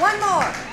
One more.